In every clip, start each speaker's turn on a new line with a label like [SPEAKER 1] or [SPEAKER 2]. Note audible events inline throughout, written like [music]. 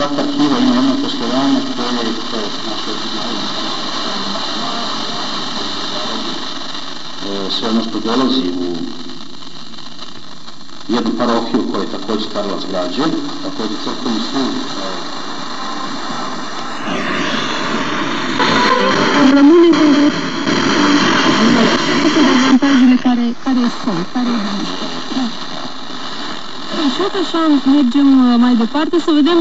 [SPEAKER 1] fa partire il una sclerale che è il no, sve ono što dolazi u jednu parohiju koja je također Karlovac građe, također crkveni sud
[SPEAKER 2] care, care sunt, care există. Da. Așa că așa mergem mai departe să vedem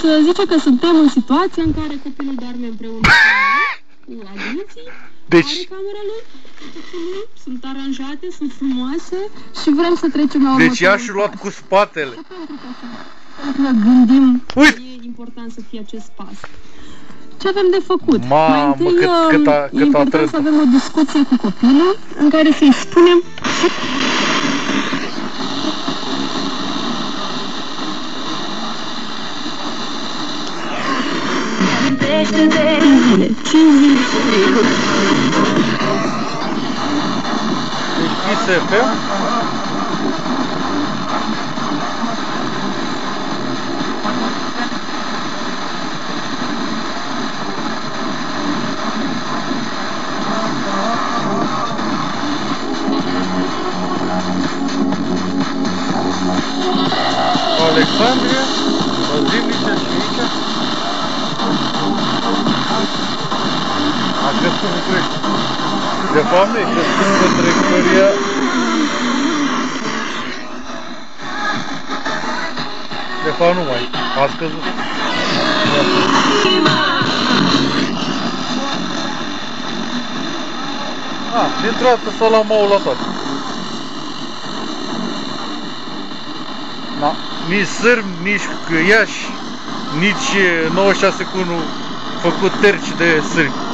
[SPEAKER 2] să zice că suntem în situația în care copilul doarme împreună [laughs] cu adulții,
[SPEAKER 3] Deci,
[SPEAKER 2] are camera lui, sunt aranjate, sunt frumoase și vrem să trecem la următorul
[SPEAKER 3] deci ea și luat
[SPEAKER 2] pas.
[SPEAKER 3] cu spatele.
[SPEAKER 2] Pentru că gândim
[SPEAKER 3] Uite!
[SPEAKER 2] e important să fie acest pas. Ce avem de făcut?
[SPEAKER 3] Mamă,
[SPEAKER 2] Mai întâi,
[SPEAKER 3] cât-
[SPEAKER 2] um,
[SPEAKER 3] cât a-
[SPEAKER 2] e
[SPEAKER 3] cât a
[SPEAKER 2] important
[SPEAKER 3] trăit.
[SPEAKER 2] să avem o discuție cu copilul în care să-i spunem Deixa
[SPEAKER 3] dele. Que? Alexandria De fapt nu e crescut pe traiectoria De fapt nu mai, a scăzut. A, dintr-o dată să la maul la toate. Da. Nici sârm, nici iași, nici 96 cu 1 făcut terci de sârmi.